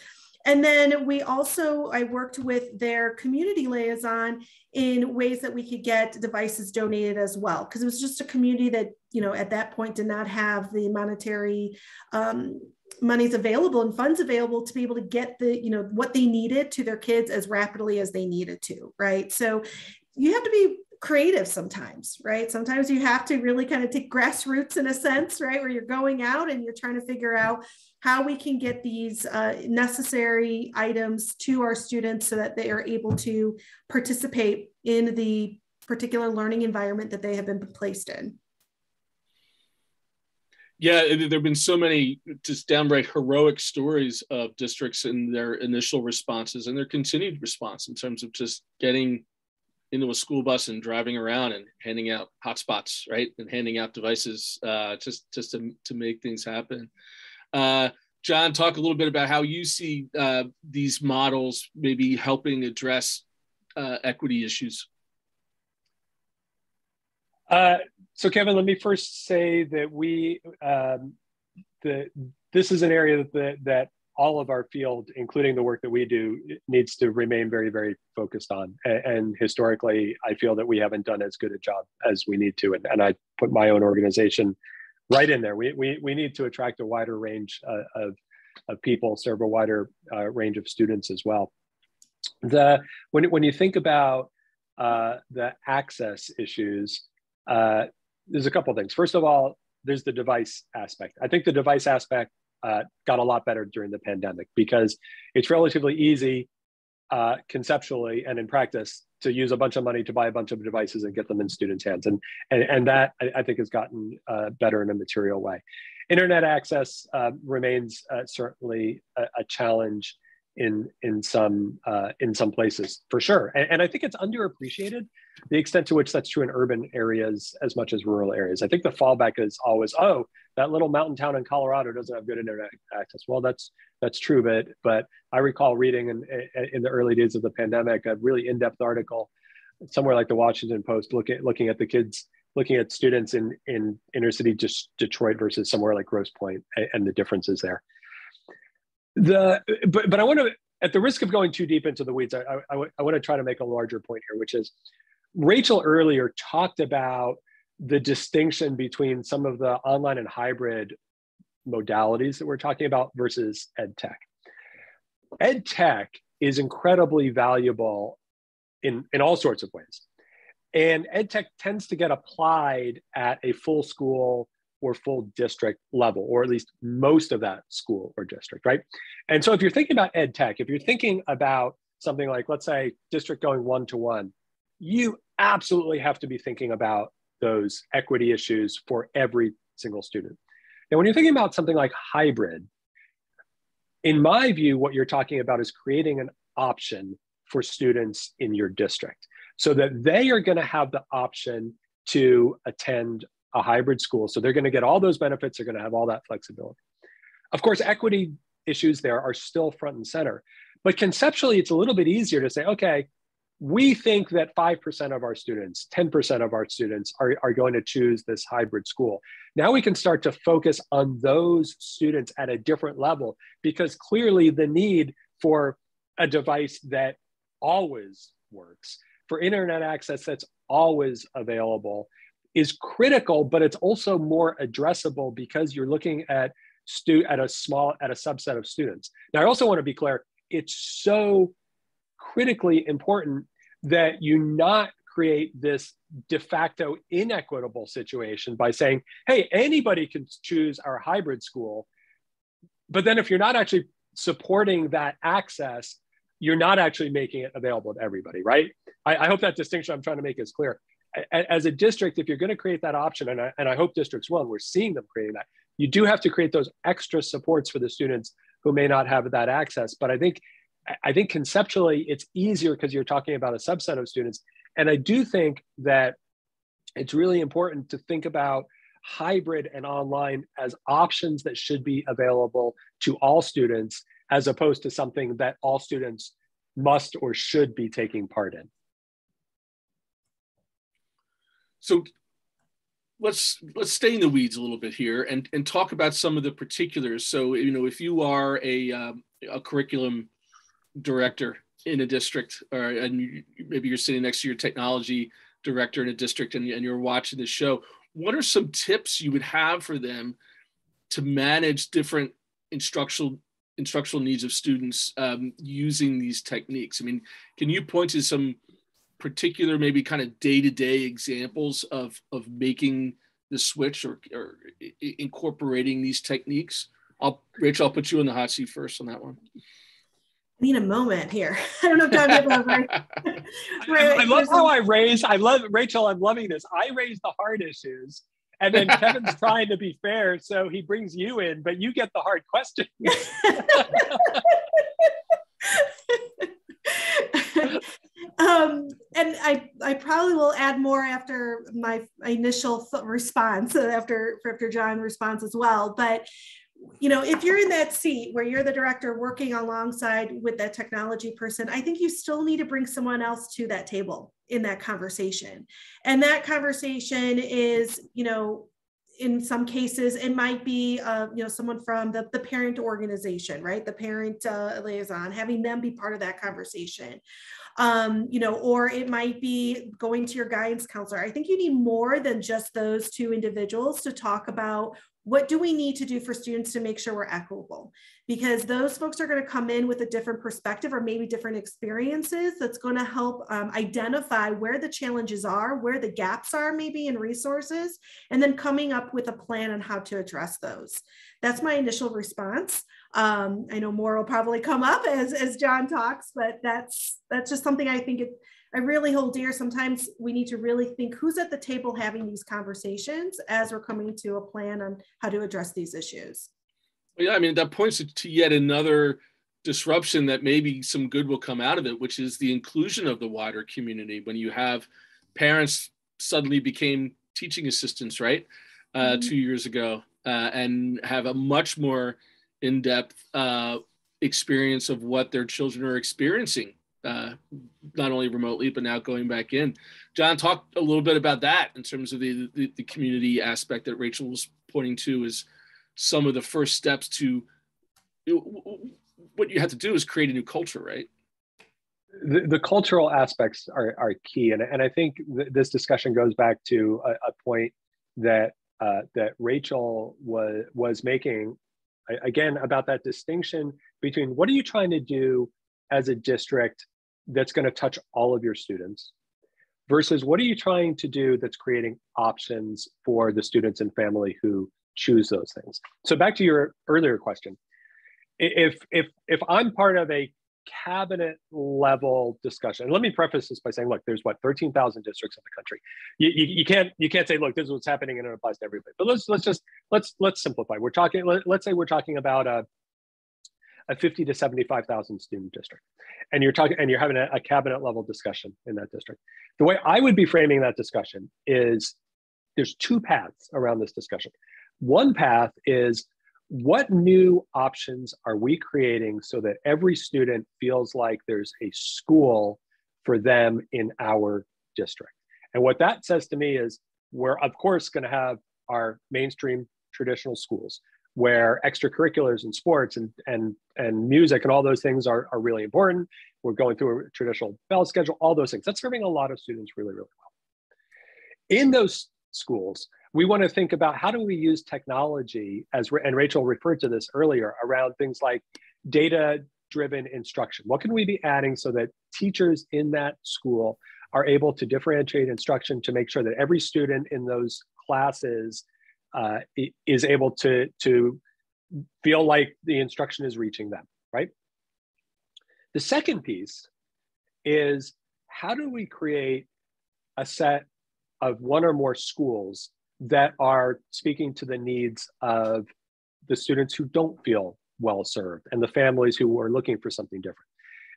And then we also i worked with their community liaison in ways that we could get devices donated as well because it was just a community that you know at that point did not have the monetary um, monies available and funds available to be able to get the you know what they needed to their kids as rapidly as they needed to right? So you have to be creative sometimes right? Sometimes you have to really kind of take grassroots in a sense right? Where you're going out and you're trying to figure out how we can get these uh, necessary items to our students so that they are able to participate in the particular learning environment that they have been placed in yeah, there have been so many just downright heroic stories of districts in their initial responses and their continued response in terms of just getting into a school bus and driving around and handing out hotspots, right, and handing out devices uh, just just to to make things happen. Uh, John, talk a little bit about how you see uh, these models maybe helping address uh, equity issues. So Kevin, let me first say that we, um, the, this is an area that, that all of our field, including the work that we do, needs to remain very, very focused on. And, and, historically, I feel that we haven't done as good a job as we need to. And, and I put my own organization right in there. We, we, we need to attract a wider range uh, of, of people, serve a wider uh, range of students as well. The, when, when you think about uh, the access issues, uh, there's a couple of things. First of all, there's the device aspect. I think the device aspect uh, got a lot better during the pandemic because it's relatively easy uh, conceptually and in practice to use a bunch of money to buy a bunch of devices and get them in students' hands. And, and, and that I, I think has gotten uh, better in a material way. Internet access uh, remains uh, certainly a, a, challenge in in some uh, in some places for sure. And, and, i think it's underappreciated the extent to which that's true in urban areas as much as rural areas. I think the fallback is always oh that little mountain town in colorado doesn't have good internet access. Well that's that's true but but i recall reading in, in the early days of the pandemic a really in-depth article somewhere like the washington post looking looking at the kids looking at students in in inner city just detroit versus somewhere like grosse pointe and, and the differences there the but but I want to at the risk of going too deep into the weeds, I, I, I want to try to make a larger point here, which is Rachel earlier talked about the distinction between some of the online and hybrid modalities that we're talking about versus ed tech. Ed tech is incredibly valuable in, in all sorts of ways. And ed tech tends to get applied at a full school or full district level, or at least most of that school or district, right? And so if you're thinking about ed tech, if you're thinking about something like, let's say, district going one to one, you absolutely have to be thinking about those equity issues for every single student. Now, when you're thinking about something like hybrid, in my view, what you're talking about is creating an option for students in your district so that they are going to have the option to attend a hybrid school. So they're going to get all those benefits, they're going to have all that flexibility. Of course, equity issues there are still front and center. But conceptually, it's a little bit easier to say, okay, we think that 5% of our students, 10% of our students are, are going to choose this hybrid school. Now we can start to focus on those students at a different level because clearly the need for a device that always works, for internet access that's always available, is critical, but it's also more addressable because you're looking at stu- at a small at a subset of students. Now, I also want to be clear: it's so critically important that you not create this de facto inequitable situation by saying, "Hey, anybody can choose our hybrid school," but then if you're not actually supporting that access, you're not actually making it available to everybody, right? I, I hope that distinction I'm trying to make is clear. As a district, if you're going to create that option, and I, and I hope districts will, and we're seeing them creating that, you do have to create those extra supports for the students who may not have that access. But I think I think conceptually it's easier because you're talking about a subset of students. And I do think that it's really important to think about hybrid and online as options that should be available to all students as opposed to something that all students must or should be taking part in. So let's let's stay in the weeds a little bit here and and talk about some of the particulars. So you know, if you are a um, a curriculum director in a district, or and you, maybe you're sitting next to your technology director in a district, and, and you're watching the show, what are some tips you would have for them to manage different instructional instructional needs of students um, using these techniques? I mean, can you point to some particular maybe kind of day-to-day examples of of making the switch or, or incorporating these techniques i'll rachel i'll put you in the hot seat first on that one I need a moment here. I don't know if John I, I love how I raise. I love Rachel. I'm loving this. I raise the hard issues, and then Kevin's trying to be fair, so he brings you in, but you get the hard questions. Um, and I, I probably will add more after my initial response, after after John response as well. But you know, if you're in that seat where you're the director working alongside with that technology person, I think you still need to bring someone else to that table in that conversation. And that conversation is, you know, in some cases it might be uh, you know someone from the, the parent organization right the parent uh, liaison having them be part of that conversation um, you know, or it might be going to your guidance counselor. I think you need more than just those two individuals to talk about what do we need to do for students to make sure we're equitable? Because those folks are going to come in with a different perspective or maybe different experiences that's going to help um, identify where the challenges are where the gaps are maybe in resources and then coming up with a plan on how to address those. That's my initial response um, I know more will probably come up as, as John talks, but that's that's just something I think it, I really hold dear. Sometimes we need to really think who's at the table having these conversations as we're coming to a plan on how to address these issues. Yeah, I mean that points to yet another disruption that maybe some good will come out of it, which is the inclusion of the wider community. When you have parents suddenly became teaching assistants, right, uh, mm-hmm. two years ago, uh, and have a much more in-depth uh, experience of what their children are experiencing uh, not only remotely but now going back in. John talk a little bit about that in terms of the, the, the community aspect that rachel was pointing to is some of the first steps to what you have to do is create a new culture right? The, the cultural aspects are, are key. And, and i think th- this discussion goes back to a, a point that uh, that rachel was was making again about that distinction between what are you trying to do as a district that's going to touch all of your students versus what are you trying to do that's creating options for the students and family who choose those things? So back to your earlier question. If if if i'm part of a cabinet level discussion. And let me preface this by saying, look, there's what 13,000 districts in the country. You, you, you, can't you can't say, look, this is what's happening and it applies to everybody. But let's let's just let's let's simplify. We're talking. Let, us say we're talking about a a 50 to 75,000 student district, and you're talking and you're having a, a cabinet level discussion in that district. The way I would be framing that discussion is there's two paths around this discussion. One path is what new options are we creating so that every student feels like there's a school for them in our district? And what that says to me is we're, of course, going to have our mainstream traditional schools where extracurriculars and sports and, and, and music and all those things are, are really important. We're going through a traditional bell schedule, all those things. That's serving a lot of students really, really well. In those schools, we want to think about how do we use technology as and Rachel referred to this earlier around things like data driven instruction. What can we be adding so that teachers in that school are able to differentiate instruction to make sure that every student in those classes uh, is able to, to feel like the instruction is reaching them, right? The second piece is how do we create a set of one or more schools that are speaking to the needs of the students who don't feel well served and the families who are looking for something different.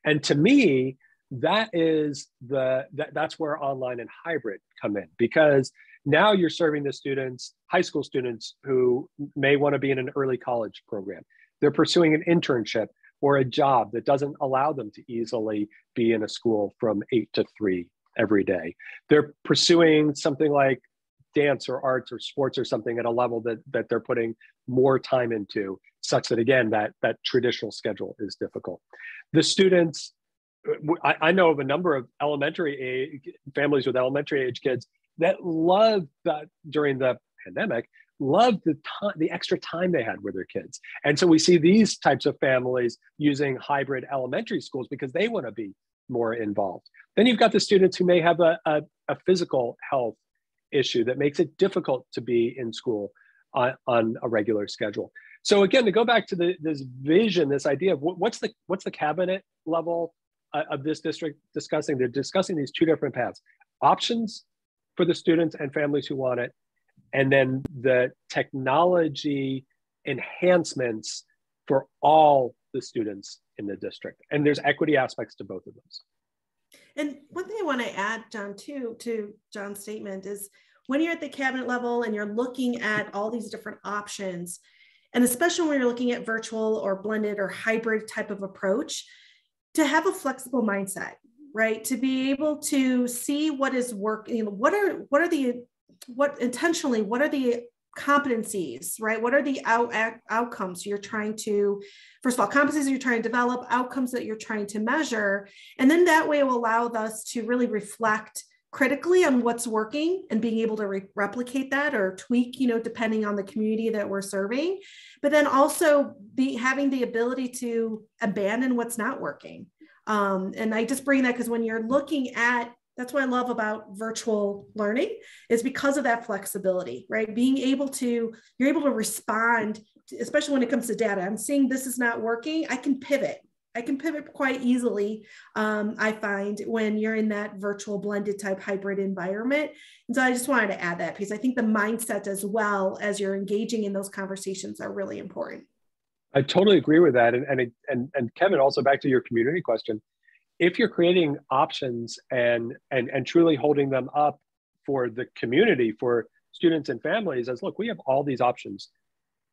And to me, that is the that, that's where online and hybrid come in because now you're serving the students high school students who may want to be in an early college program they're pursuing an internship or a job that doesn't allow them to easily be in a school from 8 to 3 every day they're pursuing something like dance or arts or sports or something at a level that that they're putting more time into such that again that that traditional schedule is difficult. The students I, I know of a number of elementary age families with elementary age kids that loved that during the pandemic loved the time the extra time they had with their kids. And so we see these types of families using hybrid elementary schools because they want to be more involved. Then you've got the students who may have a, a, a physical health issue that makes it difficult to be in school on, on a regular schedule so again to go back to the, this vision this idea of what, what's the what's the cabinet level uh, of this district discussing. They're discussing these two different paths options for the students and families who want it, and then the technology enhancements for all the students in the district. And there's equity aspects to both of those. And one thing I want to add, John, too, to John's statement is when you're at the cabinet level and you're looking at all these different options, and especially when you're looking at virtual or blended or hybrid type of approach, to have a flexible mindset right? To be able to see what is working you know, what are what are the what intentionally what are the competencies right? What are the out, outcomes you're trying to first of all competencies you're trying to develop outcomes that you're trying to measure and then that way will allow us to really reflect critically on what's working and being able to re- replicate that or tweak you know depending on the community that we're serving. But then also be having the ability to abandon what's not working. Um, and i just bring that because when you're looking at that's what i love about virtual learning is because of that flexibility right? Being able to you're able to respond especially when it comes to data. I'm seeing this is not working. I can pivot I can pivot quite easily, um, I find, when you're in that virtual blended type hybrid environment. And so I just wanted to add that because I think the mindset as well as you're engaging in those conversations are really important. I totally agree with that. And, and, and, and Kevin, also back to your community question, if you're creating options and, and, and truly holding them up for the community, for students and families as look, we have all these options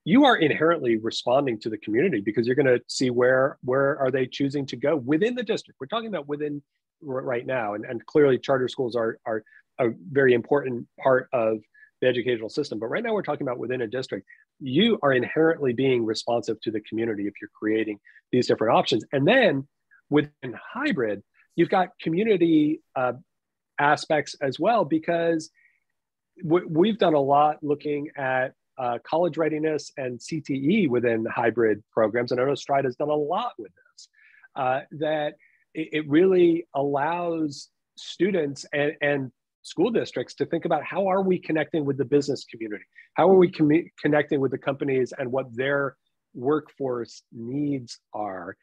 you are inherently responding to the community because you're going to see where where are they choosing to go within the district. We're talking about within right now and, and clearly charter schools are are a very important part of the educational system but right now we're talking about within a district. You are inherently being responsive to the community if you're creating these different options. And then within hybrid you've got community uh, aspects as well because we've done a lot looking at uh, college readiness and CTE within hybrid programs, and I know Stride has done a lot with this, uh, that it, it, really allows students and, and, school districts to think about how are we connecting with the business community? How are we com- connecting with the companies and what their workforce needs are?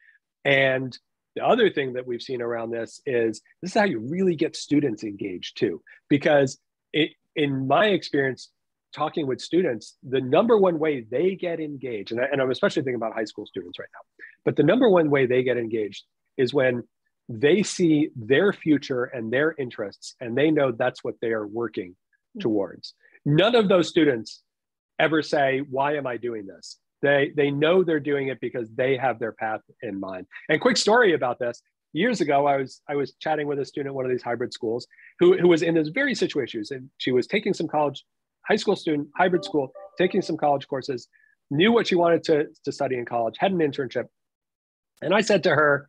And the other thing that we've seen around this is this is how you really get students engaged too, because it, in my experience, talking with students, the number one way they get engaged, and, I, and I'm especially thinking about high school students right now, but the number one way they get engaged is when they see their future and their interests, and they know that's what they are working mm-hmm. towards. None of those students ever say, Why am I doing this? They, they know they're doing it because they have their path in mind. And quick story about this years ago, I was, I was chatting with a student at one of these hybrid schools who, who was in this very situation. And she was taking some college, high school student, hybrid school, taking some college courses, knew what she wanted to, to study in college, had an internship. And I said to her,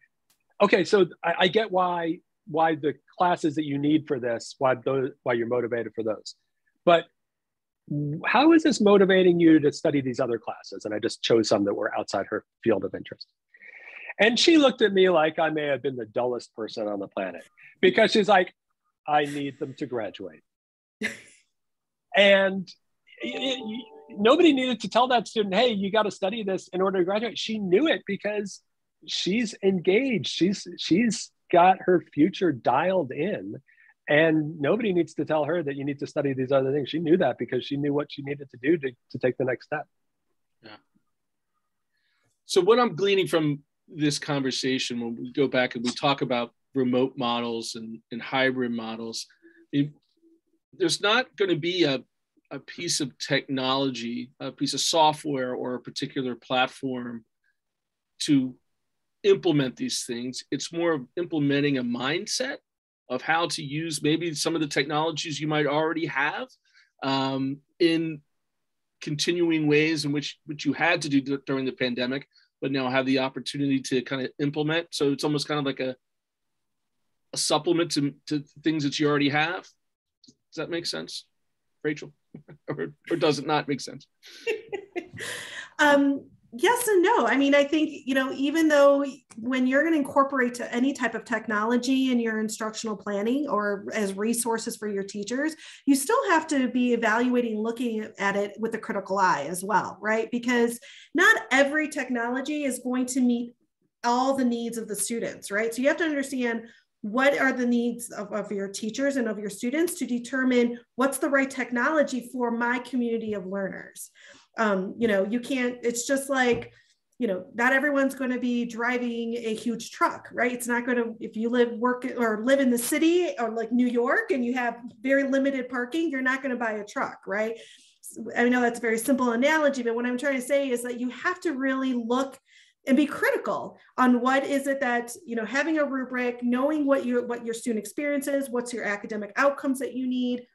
okay, so I, I get why why the classes that you need for this, why those why you're motivated for those. But how is this motivating you to study these other classes? And I just chose some that were outside her field of interest. And she looked at me like I may have been the dullest person on the planet because she's like, I need them to graduate. And it, nobody needed to tell that student, hey, you got to study this in order to graduate. She knew it because she's engaged. She's she's got her future dialed in and nobody needs to tell her that you need to study these other things. She knew that because she knew what she needed to do to, to take the next step. Yeah. So what I'm gleaning from this conversation when we go back and we talk about remote models and, and hybrid models, there's not going to be a, a piece of technology, a piece of software or a particular platform to implement these things. It's more of implementing a mindset of how to use maybe some of the technologies you might already have um, in continuing ways in which which you had to do during the pandemic, but now have the opportunity to kind of implement. So it's almost kind of like a a supplement to, to things that you already have. Does that make sense, Rachel? or, or does it not make sense? um, yes and no i mean i think you know even though when you're going to incorporate to any type of technology in your instructional planning or as resources for your teachers you still have to be evaluating looking at it with a critical eye as well right because not every technology is going to meet all the needs of the students right so you have to understand what are the needs of, of your teachers and of your students to determine what's the right technology for my community of learners? Um, you know you can't it's just like you know not everyone's going to be driving a huge truck right? It's not going to if you live work or live in the city or like new york and you have very limited parking you're not going to buy a truck right? I know that's a very simple analogy but what i'm trying to say is that you have to really look and be critical on what is it that you know having a rubric knowing what your what your student experience is what's your academic outcomes that you need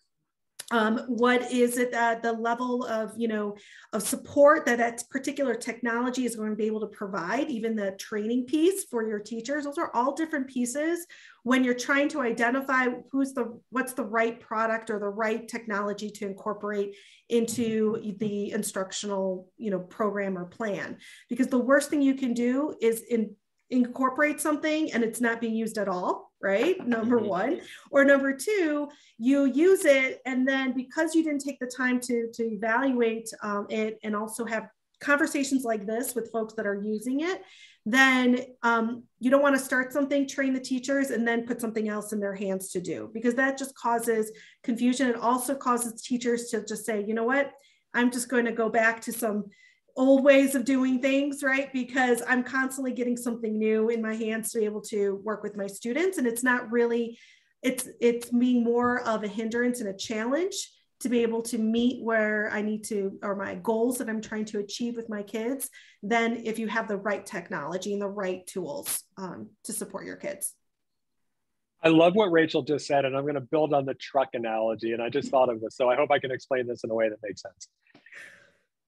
um, what is it that the level of you know of support that that particular technology is going to be able to provide even the training piece for your teachers? Those are all different pieces when you're trying to identify who's the what's the right product or the right technology to incorporate into the instructional you know program or plan. Because the worst thing you can do is in incorporate something and it's not being used at all right? Number one. Or number two you use it and then because you didn't take the time to to evaluate um, it and also have conversations like this with folks that are using it then um, you don't want to start something train the teachers and then put something else in their hands to do because that just causes confusion it also causes teachers to just say you know what? I'm just going to go back to some old ways of doing things, right? Because I'm constantly getting something new in my hands to be able to work with my students. And it's not really, it's it's being more of a hindrance and a challenge to be able to meet where I need to or my goals that I'm trying to achieve with my kids than if you have the right technology and the right tools um, to support your kids. I love what Rachel just said, and I'm going to build on the truck analogy. And I just thought of this, so I hope I can explain this in a way that makes sense.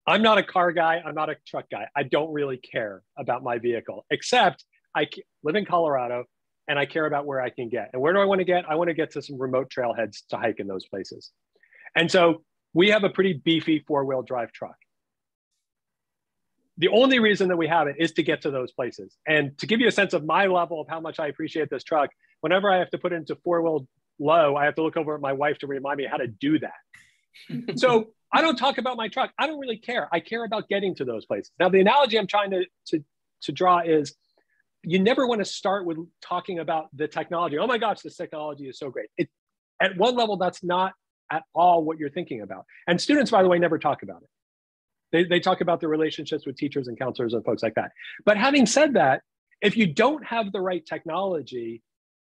I'm not a car guy. I'm not a truck guy. I don't really care about my vehicle, except I live in Colorado and I care about where I can get. And where do I want to get? I want to get to some remote trailheads to hike in those places. And so we have a pretty beefy four wheel drive truck. The only reason that we have it is to get to those places. And to give you a sense of my level of how much I appreciate this truck, whenever I have to put it into four wheel low, I have to look over at my wife to remind me how to do that. so I don't talk about my truck. I don't really care. I care about getting to those places. Now, the analogy I'm trying to, to, to draw is you never want to start with talking about the technology. Oh my gosh, this technology is so great. It, at one level, that's not at all what you're thinking about. And students, by the way, never talk about it. They, they talk about the relationships with teachers and counselors and folks like that. But having said that, if you don't have the right technology,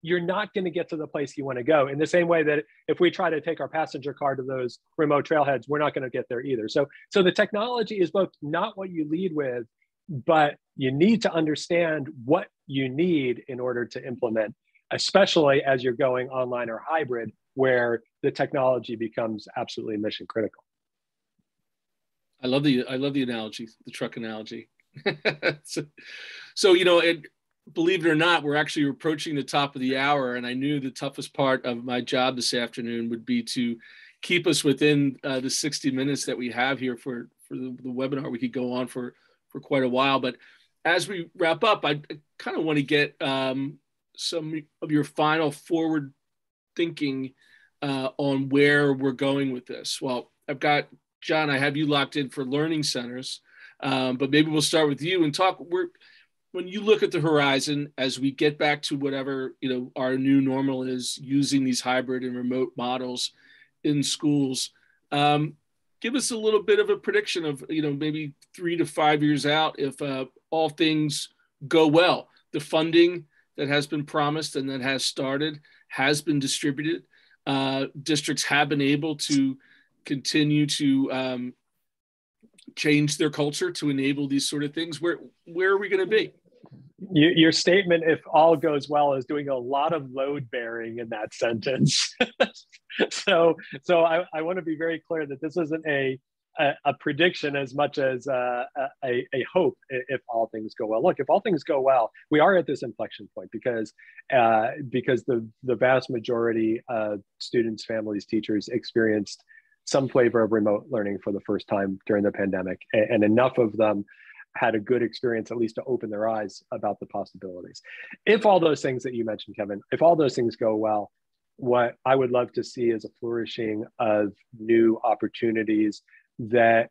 you're not going to get to the place you want to go in the same way that if we try to take our passenger car to those remote trailheads we're not going to get there either. So so the technology is both not what you lead with but you need to understand what you need in order to implement especially as you're going online or hybrid where the technology becomes absolutely mission critical. I love the i love the analogy the truck analogy. So, so, you know it believe it or not, we're actually approaching the top of the hour, and I knew the toughest part of my job this afternoon would be to keep us within uh, the 60 minutes that we have here for for the, the, webinar. We could go on for for quite a while, but as we wrap up, I, kind of want to get um, some of your final forward thinking uh, on where we're going with this. Well, I've got John. I have you locked in for learning centers, um, but maybe we'll start with you and talk. We're when you look at the horizon as we get back to whatever you know our new normal is using these hybrid and remote models in schools um, give us a little bit of a prediction of you know maybe three to five years out if uh, all things go well. The funding that has been promised and that has started has been distributed. Uh, districts have been able to continue to um, change their culture to enable these sort of things. Where where are we going to be you, your statement, if all goes well, is doing a lot of load bearing in that sentence. so, so I, I want to be very clear that this isn't a a, a prediction as much as uh, a, a hope if all things go well. Look, if all things go well, we are at this inflection point because uh, because the the vast majority of students, families, teachers experienced some flavor of remote learning for the first time during the pandemic, and, and enough of them had a good experience, at least to open their eyes about the possibilities. If all those things that you mentioned, Kevin, if all those things go well, what I would love to see is a flourishing of new opportunities that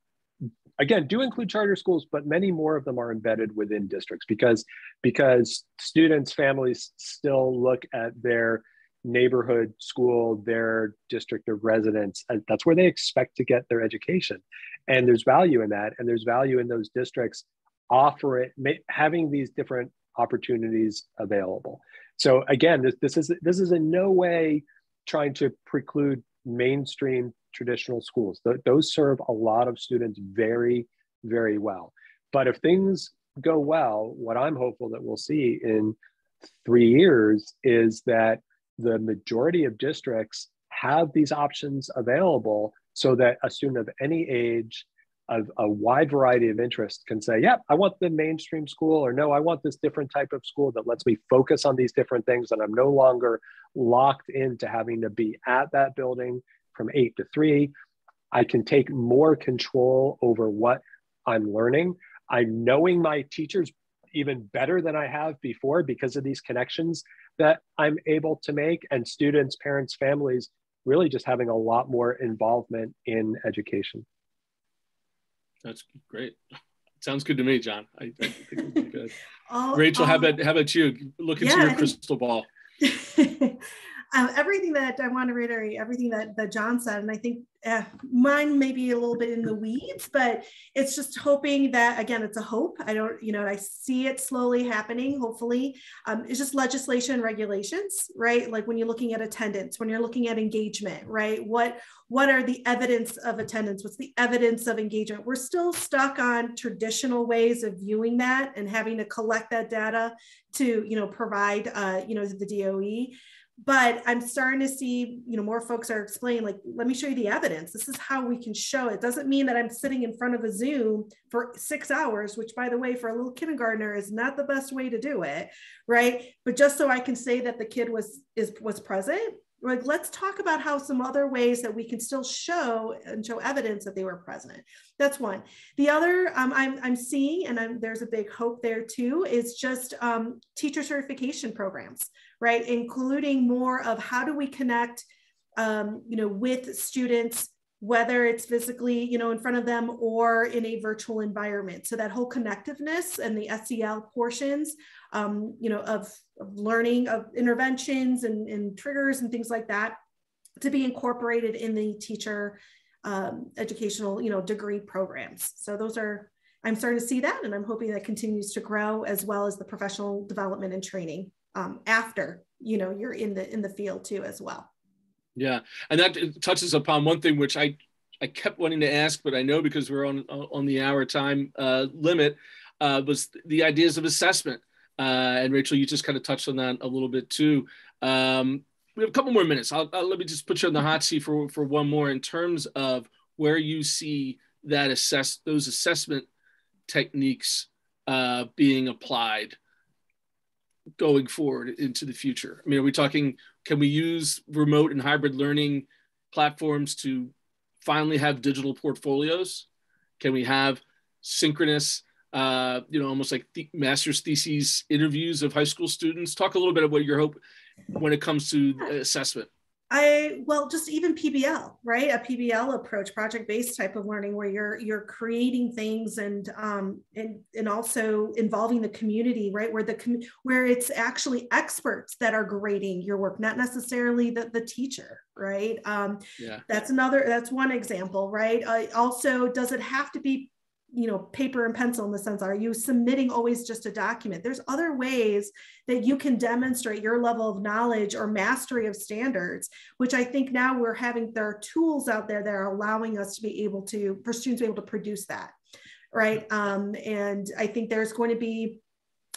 again do include charter schools but many more of them are embedded within districts because because students families still look at their neighborhood school their district of residence that's where they expect to get their education. And there's value in that and there's value in those districts offer it having these different opportunities available. So again this, this is this is in no way trying to preclude mainstream traditional schools. Th- those serve a lot of students very very well. But if things go well what i'm hopeful that we'll see in three years is that the majority of districts have these options available so that a student of any age of a wide variety of interests can say, yeah, I want the mainstream school, or no, I want this different type of school that lets me focus on these different things. And I'm no longer locked into having to be at that building from eight to three. I can take more control over what I'm learning. I'm knowing my teachers even better than I have before because of these connections that I'm able to make, and students, parents, families really just having a lot more involvement in education. That's great. Sounds good to me, John. I, I think it'd be good. Rachel, how about how about you? Look into yeah, your crystal ball. um, everything that I want to reiterate, everything that, that John said, and I think uh, mine may be a little bit in the weeds, but it's just hoping that, again, it's a hope. I don't, you know, I see it slowly happening, hopefully. Um, it's just legislation and regulations, right? Like when you're looking at attendance, when you're looking at engagement, right? What, what are the evidence of attendance? What's the evidence of engagement? We're still stuck on traditional ways of viewing that and having to collect that data to, you know, provide, uh, you know, the DOE but i'm starting to see you know more folks are explaining like let me show you the evidence. This is how we can show it. Doesn't mean that i'm sitting in front of a zoom for six hours which by the way for a little kindergartner is not the best way to do it right? But just so i can say that the kid was is was present like let's talk about how some other ways that we can still show and show evidence that they were present. That's one. The other um, I'm, I'm seeing and I'm, there's a big hope there too is just um, teacher certification programs right? Including more of how do we connect, um, you know, with students, whether it's physically, you know, in front of them or in a virtual environment. So that whole connectiveness and the SEL portions, um, you know, of, of learning of interventions and, and triggers and things like that to be incorporated in the teacher um, educational, you know, degree programs. So those are, I'm starting to see that and I'm hoping that continues to grow as well as the professional development and training um, after you know you're in the in the field too as well. Yeah. And that touches upon one thing which i i kept wanting to ask but i know because we're on on the hour time uh, limit uh, was the ideas of assessment. Uh, and rachel you just kind of touched on that a little bit too. Um, we have a couple more minutes. I'll, I'll, let me just put you on the hot seat for for one more in terms of where you see that assess those assessment techniques uh, being applied going forward into the future? I mean, are we talking, can we use remote and hybrid learning platforms to finally have digital portfolios? Can we have synchronous, uh, you know, almost like the master's theses interviews of high school students? Talk a little bit about what your hope when it comes to assessment. I well, just even PBL, right? A PBL approach, project-based type of learning, where you're you're creating things and um, and and also involving the community, right? Where the where it's actually experts that are grading your work, not necessarily the the teacher, right? Um, yeah. That's another. That's one example, right? Uh, also, does it have to be you know paper and pencil in the sense are you submitting always just a document? There's other ways that you can demonstrate your level of knowledge or mastery of standards which i think now we're having there are tools out there that are allowing us to be able to for students to be able to produce that right? Um, and i think there's going to be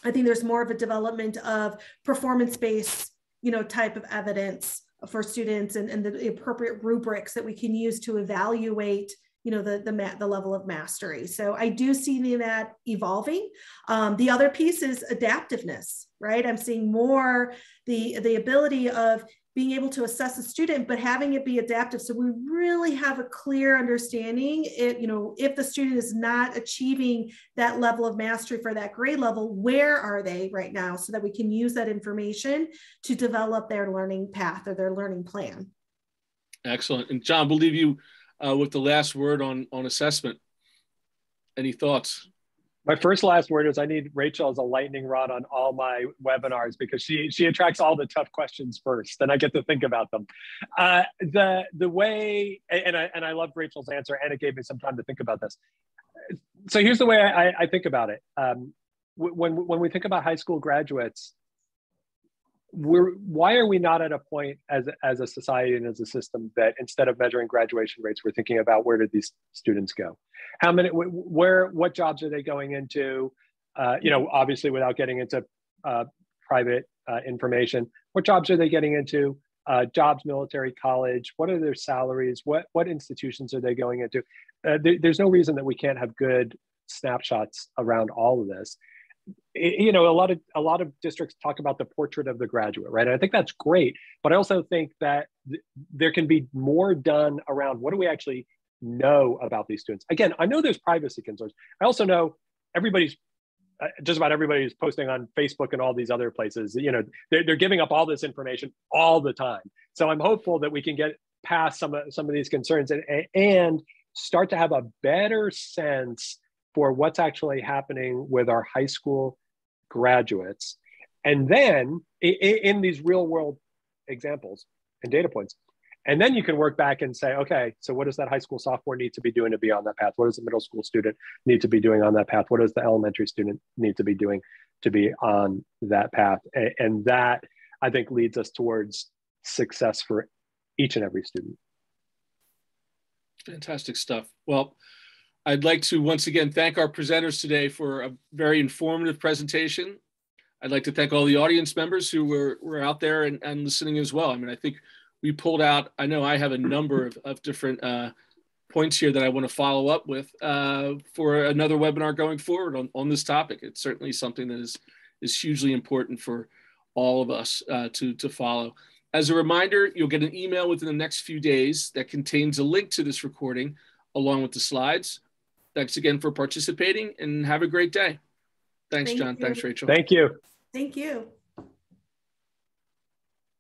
i think there's more of a development of performance based you know type of evidence for students and, and the appropriate rubrics that we can use to evaluate you know the the, the level of mastery. So i do see that evolving. Um, the other piece is adaptiveness right? I'm seeing more the the ability of being able to assess a student but having it be adaptive. So we really have a clear understanding if you know if the student is not achieving that level of mastery for that grade level where are they right now? So that we can use that information to develop their learning path or their learning plan. Excellent. And john believe you uh, with the last word on on assessment. Any thoughts? My first last word is I need Rachel as a lightning rod on all my webinars because she she attracts all the tough questions first, and I get to think about them. Uh, the the way and I and I love Rachel's answer, and it gave me some time to think about this. So here's the way I, I think about it. Um, when when we think about high school graduates, we're why are we not at a point as as a society and as a system that instead of measuring graduation rates we're thinking about where did these students go? How many where what jobs are they going into? Uh, you know obviously without getting into uh, private uh, information what jobs are they getting into? Uh, jobs military college what are their salaries? What what institutions are they going into? Uh, there, there's no reason that we can't have good snapshots around all of this you know a lot of a lot of districts talk about the portrait of the graduate right? And i think that's great but i also think that th- there can be more done around what do we actually know about these students? Again i know there's privacy concerns. I also know everybody's uh, just about everybody's posting on facebook and all these other places you know they're, they're giving up all this information all the time. So i'm hopeful that we can get past some of some of these concerns and and start to have a better sense for what's actually happening with our high school graduates. And then in, these real world examples and data points, and then you can work back and say, okay, so what does that high school sophomore need to be doing to be on that path? What does the middle school student need to be doing on that path? What does the elementary student need to be doing to be on that path? And that I think leads us towards success for each and every student. Fantastic stuff. Well, I'd like to once again thank our presenters today for a very informative presentation. I'd like to thank all the audience members who were, were out there and, and listening as well. I mean, I think we pulled out, I know I have a number of, of different uh, points here that I want to follow up with uh, for another webinar going forward on, on this topic. It's certainly something that is, is hugely important for all of us uh, to, to follow. As a reminder, you'll get an email within the next few days that contains a link to this recording along with the slides. Thanks again for participating and have a great day. Thanks, Thank John. You. Thanks, Rachel. Thank you. Thank you.